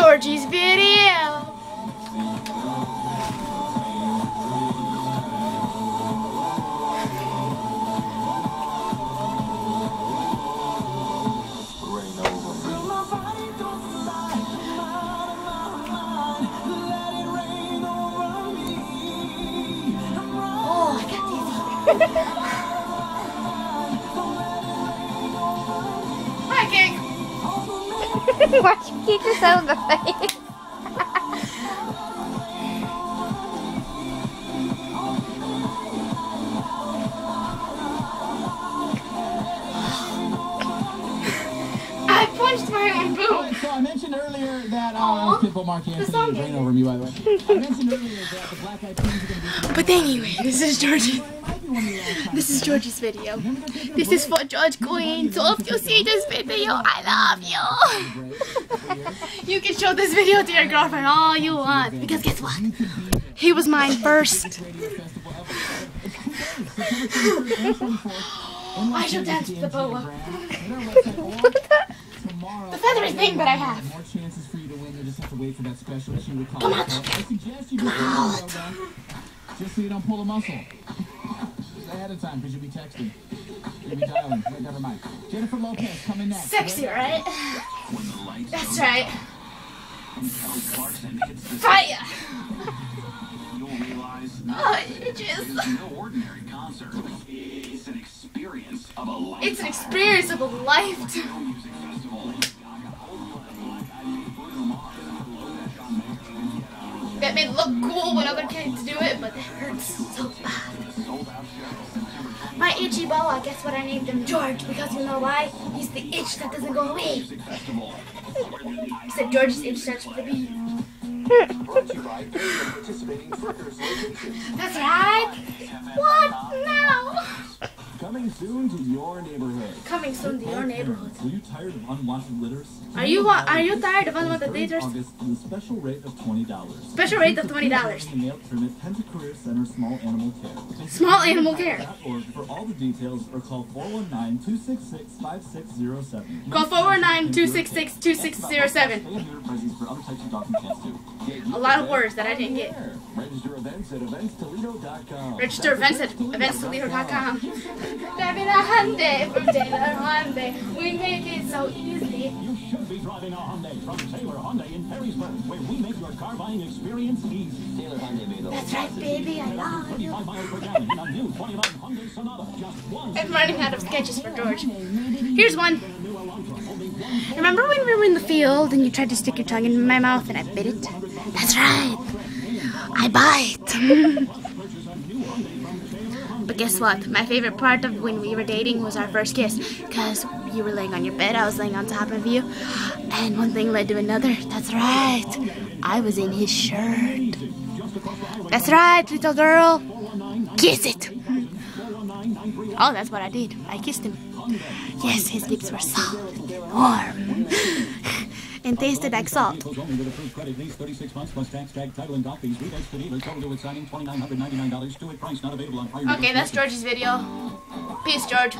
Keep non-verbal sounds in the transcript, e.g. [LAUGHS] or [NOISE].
Georgie's video. Oh, I got [LAUGHS] King. [LAUGHS] Why'd you kick yourself in the [LAUGHS] face? [LAUGHS] I punched my own boob. So I mentioned earlier that Aw, uh, Pitbull Marc Anthony song ran is- over me by the way. I mentioned earlier that the Black Eyed Peas are going to be But anyway, this is Georgie. [LAUGHS] This is George's video. This is for George Queen. So if you see this video, I love you. [LAUGHS] You can show this video to your girlfriend all you want. Because guess what? He was mine first. I shall dance with the boa. The feathery thing that I have. more chances for you to win. Wait for that special issue we call Come out. You do it just so you don't pull a muscle. Ahead of time because you'll be texting. You'll be dialing. Wait, never mind. Jennifer Lopez coming next. Sexy, right? When the lights That's right. and Kelly Clarkson hits the Fire. you'll realize Oh, it is no ordinary concert. It's an experience of a lifetime. It's an experience of a lifetime. Film Music Festival. That made it look cool when other kids do it, but it hurts so bad. Itchy boa, guess what I named him George? Because you know why? He's the itch that doesn't go away. Music Festival. I said George's itch starts with a B. Brought to you by Pizza participating truckers. That's right. What now? Coming soon to your neighborhood. Coming soon to your neighborhood. Are you tired of unwanted litters? Are you are you tired of unwanted litters? August, the special rate of twenty dollars. Special rate of $20. The Mail Trimmet Penta Career Center Small Animal Care. Small animal care. For all the details or call 419-266-5607. Call 419-266-2607. Standard prices for other types of dogs and cats too. Get A lot of words that I didn't get. Register events at eventstoledo.com. Register events at eventstoledo.com. Driving a Hyundai from Taylor Hyundai. We make it so easy. You should be driving a Hyundai from Taylor Hyundai in Perrysburg, where we make your car buying experience easy. Taylor Hyundai made those. That's right, baby. I love you. 35 miles per gallon in a new 29 Hyundai Sonata. Just one I'm running out of sketches for George. Here's one. new Elantra, only one Remember when we were in the field and you tried to stick your tongue in my mouth and I bit it? That's right. I bite. [LAUGHS] but guess what? My favorite part of when we were dating was our first kiss. Because you were laying on your bed, I was laying on top of you. And one thing led to another. That's right. I was in his shirt. That's right, little girl. Kiss it. Oh, that's what I did. I kissed him. Yes, his lips were soft, warm, and tasted like salt. with approved credit lease 36 months plus tax title and golf fees. Rebates to dealers total to its signing $2,999. Price not available on prior Okay, that's George's video. Peace, George.